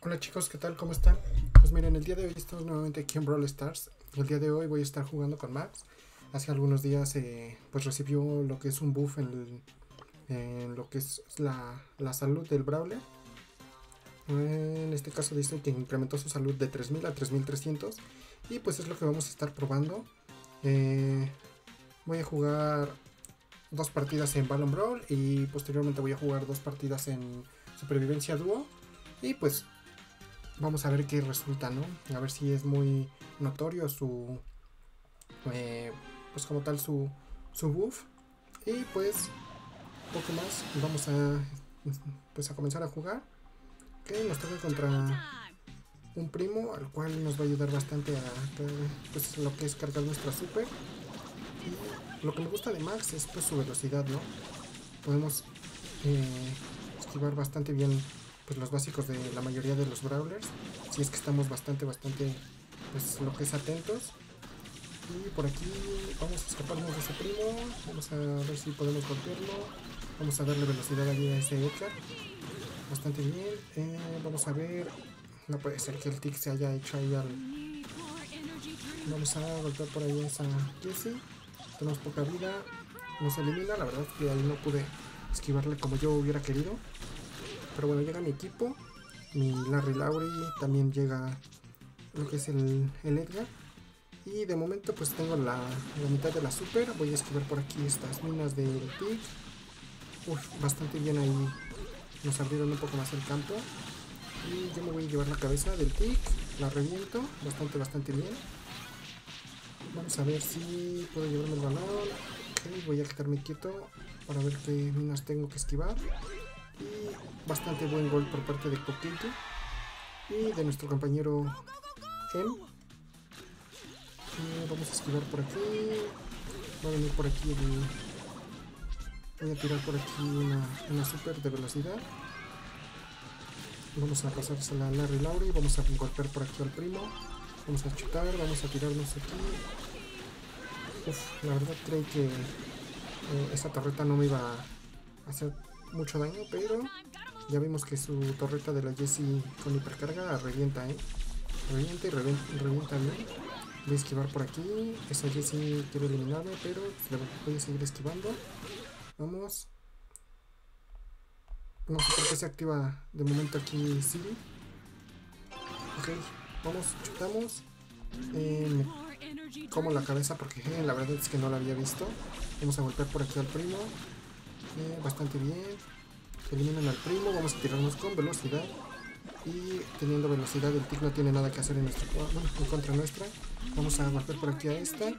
Hola chicos, ¿qué tal? ¿Cómo están? Pues miren, el día de hoy estamos nuevamente aquí en Brawl Stars. El día de hoy voy a estar jugando con Max. Hace algunos días eh, pues recibió lo que es un buff en, lo que es la, la, salud del Brawler. En este caso dice que incrementó su salud de 3000 a 3300. Y pues es lo que vamos a estar probando. Eh, voy a jugar dos partidas en Ballon Brawl y posteriormente voy a jugar dos partidas en Supervivencia Duo. Y pues vamos a ver qué resulta, ¿no? A ver si es muy notorio su, eh, pues como tal su, su buff. Y pues, poco más, vamos a, pues a comenzar a jugar. Que nos toca contra un primo, al cual nos va a ayudar bastante a, pues lo que es cargar nuestra super. Y lo que me gusta de Max es pues su velocidad, ¿no? Podemos eh, esquivar bastante bien pues los básicos de la mayoría de los brawlers. Si es que estamos bastante, bastante, pues lo que es atentos. Y por aquí vamos a escaparnos de ese primo. Vamos a ver si podemos golpearlo. Vamos a darle velocidad allí a ese Edgar. Bastante bien. Eh, vamos a ver. No puede ser que el tick se haya hecho ahí al... Vamos a golpear por ahí a esa Jessie. Tenemos poca vida. Nos elimina. La verdad que ahí no pude esquivarle como yo hubiera querido. Pero bueno, llega mi equipo. Mi Larry Laurie. También llega lo que es el, el Edgar. Y de momento pues tengo la, la, mitad de la super. Voy a esquivar por aquí estas minas del pick. Uf, bastante bien ahí. Nos abrieron un poco más el campo. Y yo me voy a llevar la cabeza del pick. La reviento. Bastante, bastante bien. Vamos a ver si puedo llevarme el balón. Okay, voy a quedarme quieto para ver qué minas tengo que esquivar. Y bastante buen gol por parte de Coquito. Y de nuestro compañero M. Eh, vamos a esquivar por aquí. Va a venir por aquí el... Voy a tirar por aquí una, una super de velocidad. Vamos a pasársela a Larry Laurie. Vamos a golpear por aquí al primo. Vamos a chutar. Vamos a tirarnos aquí. Uf, la verdad creí que eh, esa torreta no me iba a hacer mucho daño, pero ya vimos que su torreta de la Jessie con hipercarga revienta, ¿eh? Revienta y revienta, revienta bien. Voy a esquivar por aquí. Esa Jessie quiere eliminarme, pero voy a seguir esquivando. Vamos. No sé por qué se activa de momento aquí Siri. Ok, vamos, chutamos. Eh, como la cabeza porque eh, la verdad es que no la había visto. Vamos a golpear por aquí al primo. Bastante bien. Eliminan al primo. Vamos a tirarnos con velocidad. Y teniendo velocidad el tic no tiene nada que hacer en, en contra nuestra. Vamos a golpear por aquí a esta.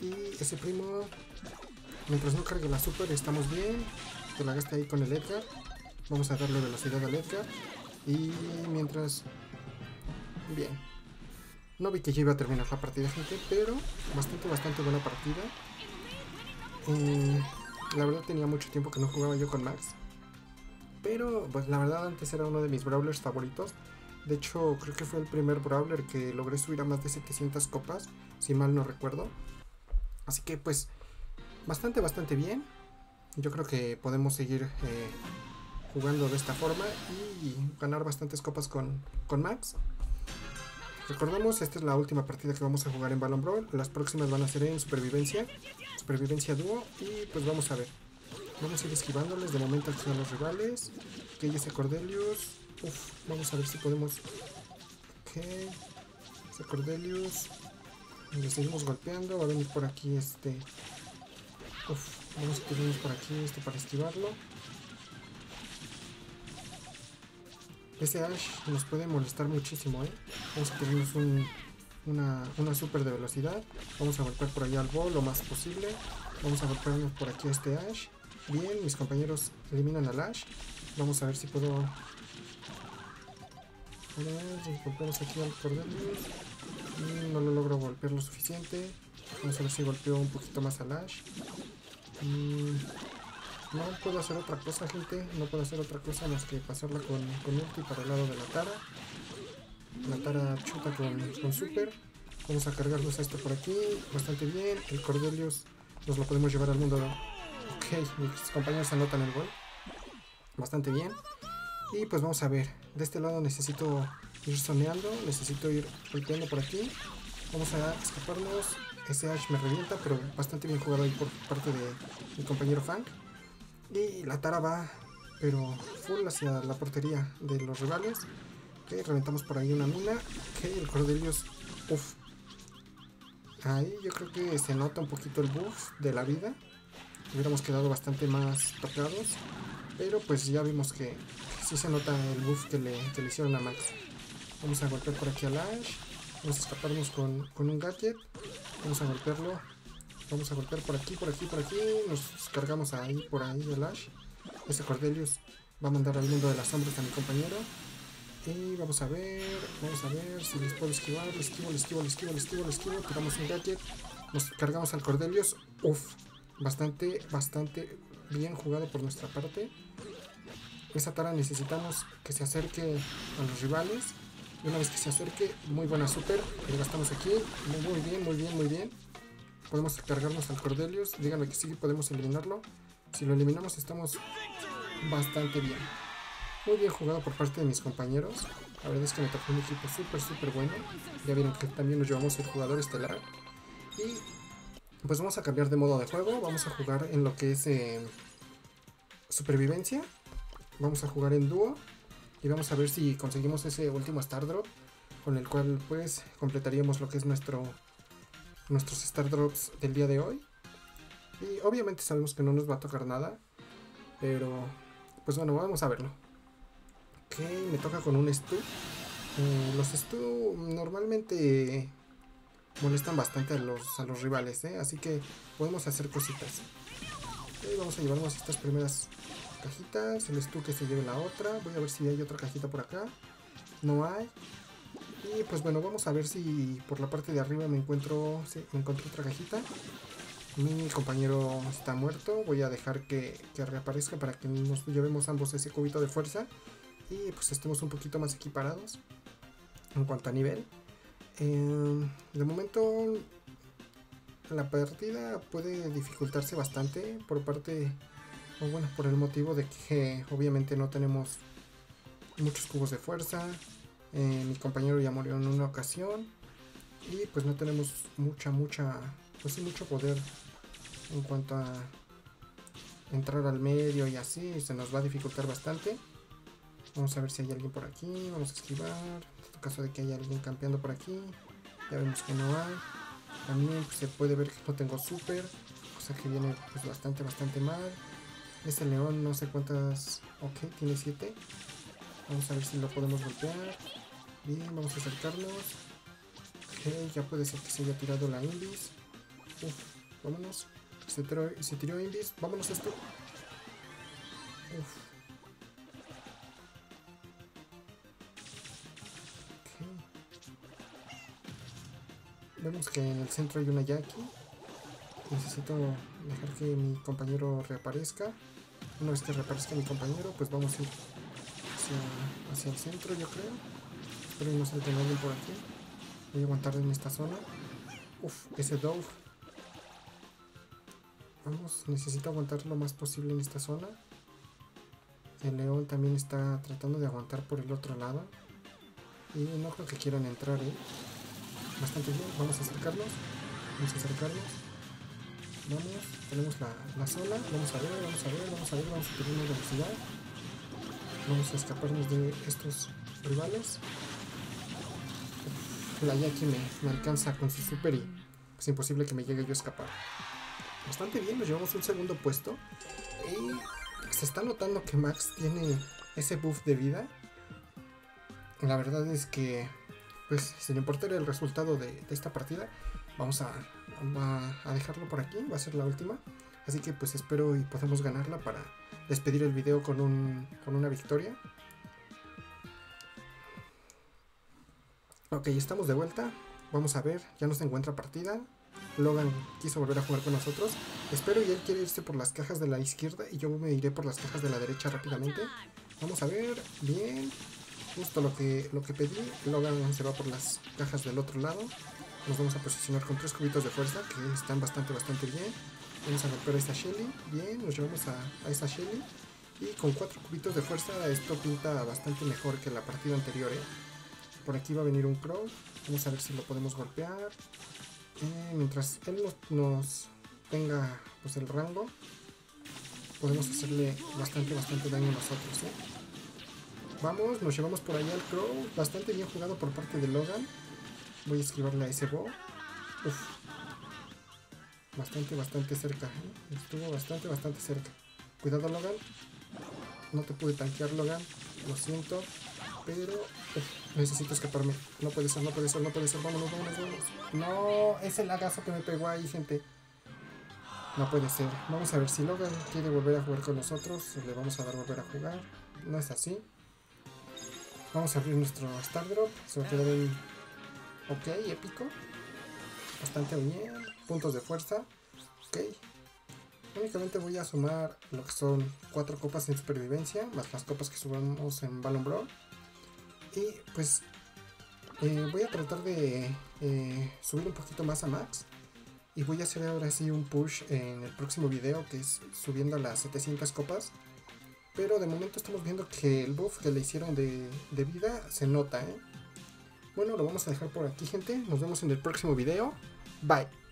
Y ese primo, mientras no cargue la super, estamos bien. Que la gaste ahí con el Edgar. Vamos a darle velocidad al Edgar. Y mientras... Bien. No vi que ya iba a terminar la partida, gente, pero bastante, bastante buena partida. Eh, la verdad tenía mucho tiempo que no jugaba yo con Max. Pero, pues la verdad antes era uno de mis brawlers favoritos. De hecho, creo que fue el primer brawler que logré subir a más de 700 copas, si mal no recuerdo. Así que, pues, bastante, bastante bien. Yo creo que podemos seguir eh, jugando de esta forma y ganar bastantes copas con, con Max. Recordemos, esta es la última partida que vamos a jugar en Ballon Brawl. Las próximas van a ser en Supervivencia. Supervivencia Dúo. Y pues vamos a ver. Vamos a ir esquivándoles de momento aquí a los rivales. Que ese Cordelius. Uf, vamos a ver si podemos. Ok. Ese Cordelius. Le seguimos golpeando. Va a venir por aquí este. Uf, vamos a tirarnos por aquí este para esquivarlo. Ese Ash nos puede molestar muchísimo, ¿eh? Vamos a tirarnos un, una, una super de velocidad. Vamos a golpear por allá al bol lo más posible. Vamos a golpearnos por aquí a este Ash. Bien, mis compañeros eliminan al Ash. Vamos a ver si puedo... A golpeamos aquí al Cordelius. Y no lo logro golpear lo suficiente. Vamos a ver si golpeo un poquito más al Ash. No puedo hacer otra cosa, gente. No puedo hacer otra cosa más que pasarla con, con ulti para el lado de la Tara. La Tara chuta con, con super. Vamos a cargarnos esto por aquí. Bastante bien. El Cordelius nos lo podemos llevar al mundo. Ok, mis compañeros anotan el gol. Bastante bien. Y pues vamos a ver. De este lado necesito ir soneando. Necesito ir golpeando por aquí. Vamos a escaparnos. Ese Ash me revienta, pero bastante bien jugado ahí por parte de mi compañero Fang. Y la Tara va, pero full hacia la portería de los rivales. Ok, reventamos por ahí una mina. Ok, el Cordelius. Uff. Ahí yo creo que se nota un poquito el buff de la vida. Hubiéramos quedado bastante más tocados. Pero pues ya vimos que sí se nota el buff que le, le hicieron a Max. Vamos a golpear por aquí a Lash. Vamos a escaparnos con, con un gadget. Vamos a golpearlo. Vamos a golpear por aquí, por aquí, por aquí. Nos cargamos ahí, por ahí el Ash. Ese Cordelius va a mandar al mundo de las sombras a mi compañero. Y vamos a ver, vamos a ver si les puedo esquivar. Le esquivo, le esquivo, le esquivo, le esquivo, le esquivo. Tiramos un gadget. Nos cargamos al Cordelius. Uf, bastante, bastante bien jugado por nuestra parte. Esa Tara necesitamos que se acerque a los rivales. Y una vez que se acerque, muy buena super. Le gastamos aquí. Muy, muy bien, muy bien, muy bien. Podemos cargarnos al Cordelius. Díganme que sí podemos eliminarlo. Si lo eliminamos estamos bastante bien. Muy bien jugado por parte de mis compañeros. La verdad es que me tocó un equipo súper, súper bueno. Ya vieron que también nos llevamos el jugador estelar. Y pues vamos a cambiar de modo de juego. Vamos a jugar en lo que es eh, supervivencia. Vamos a jugar en dúo. Y vamos a ver si conseguimos ese último Star Drop. Con el cual pues completaríamos lo que es nuestro nuestros Star Drops del día de hoy. Y obviamente sabemos que no nos va a tocar nada. Pero pues bueno, vamos a verlo. Ok, me toca con un Stu. Eh, los Stu normalmente molestan bastante a los, a los rivales, ¿eh? así que podemos hacer cositas. Ok, vamos a llevarnos estas primeras cajitas. El Stu que se lleve la otra. Voy a ver si hay otra cajita por acá. No hay. Y pues bueno, vamos a ver si por la parte de arriba me encuentro, sí, me encuentro otra cajita. Mi compañero está muerto. Voy a dejar que, que reaparezca para que nos llevemos ambos ese cubito de fuerza. Y pues estemos un poquito más equiparados en cuanto a nivel. Eh, de momento la partida puede dificultarse bastante por parte, o bueno, por el motivo de que obviamente no tenemos muchos cubos de fuerza. Eh, mi compañero ya murió en una ocasión y pues no tenemos mucha, mucha, pues sí, mucho poder en cuanto a entrar al medio y así, se nos va a dificultar bastante. Vamos a ver si hay alguien por aquí, vamos a esquivar, en caso de que haya alguien campeando por aquí, ya vemos que no hay. También pues, se puede ver que no tengo super, cosa que viene pues bastante, bastante mal. Este león no sé cuántas, ok, tiene 7. Vamos a ver si lo podemos golpear. Bien, vamos a acercarnos. Ok, ya puede ser que se haya tirado la Invis. Uf, vámonos. Se tiró, se tiró Invis. Vámonos esto. Uf. Vemos que en el centro hay una Jackie. Necesito dejar que mi compañero reaparezca. Una vez que reaparezca mi compañero, pues vamos a ir hacia el centro, yo creo. Espero que no se por aquí. Voy a aguantar en esta zona. Uf, ese Dove. Vamos, necesito aguantar lo más posible en esta zona. El león también está tratando de aguantar por el otro lado. Y no creo que quieran entrar, ¿eh? Bastante bien. Vamos a acercarnos. Vamos a acercarnos. Vamos, tenemos la, la zona. Vamos a ver, vamos a ver, vamos a ver. Vamos a tener velocidad. Vamos a escaparnos de estos rivales. La Yaki me, me alcanza con su super y es imposible que me llegue yo a escapar. Bastante bien, nos llevamos un segundo puesto. Y se está notando que Max tiene ese buff de vida. La verdad es que, pues, sin importar el resultado de, esta partida, vamos a, a, a, dejarlo por aquí. Va a ser la última. Así que, pues, espero y podemos ganarla para despedir el video con, un, con una victoria. Ok, estamos de vuelta. Vamos a ver, ya nos encuentra partida. Logan quiso volver a jugar con nosotros. Espero y él quiere irse por las cajas de la izquierda y yo me iré por las cajas de la derecha rápidamente. Vamos a ver, bien. Justo lo que, lo que pedí. Logan se va por las cajas del otro lado. Nos vamos a posicionar con tres cubitos de fuerza que están bastante, bastante bien. Vamos a golpear a esta Shelly. Bien, nos llevamos a, a esta Shelly. Y con 4 cubitos de fuerza esto pinta bastante mejor que la partida anterior. ¿eh? Por aquí va a venir un Crow. Vamos a ver si lo podemos golpear. Eh, mientras él nos, tenga pues el rango, podemos hacerle bastante, bastante daño a nosotros. ¿eh? Vamos, nos llevamos por allá al Crow. Bastante bien jugado por parte de Logan. Voy a esquivarle a ese Bo. Bastante, bastante cerca. ¿eh? Estuvo bastante, bastante cerca. Cuidado Logan. No te pude tanquear Logan. Lo siento. Pero necesito escaparme. No puede ser, no puede ser, no puede ser. Vámonos, vámonos, vámonos. No, es el lagazo que me pegó ahí, gente. No puede ser. Vamos a ver si Logan quiere volver a jugar con nosotros. Le vamos a dar volver a jugar. No es así. Vamos a abrir nuestro Star Drop. Se va a quedar en... Ok, épico. Bastante bien. Puntos de fuerza. Ok. Únicamente voy a sumar lo que son cuatro copas en supervivencia. Más las copas que subamos en Ballon Brawl. Y pues eh, voy a tratar de eh, subir un poquito más a Max. Y voy a hacer ahora sí un push en el próximo video que es subiendo las 700 copas. Pero de momento estamos viendo que el buff que le hicieron de, de vida se nota, ¿eh? Bueno, lo vamos a dejar por aquí, gente. Nos vemos en el próximo video. Bye.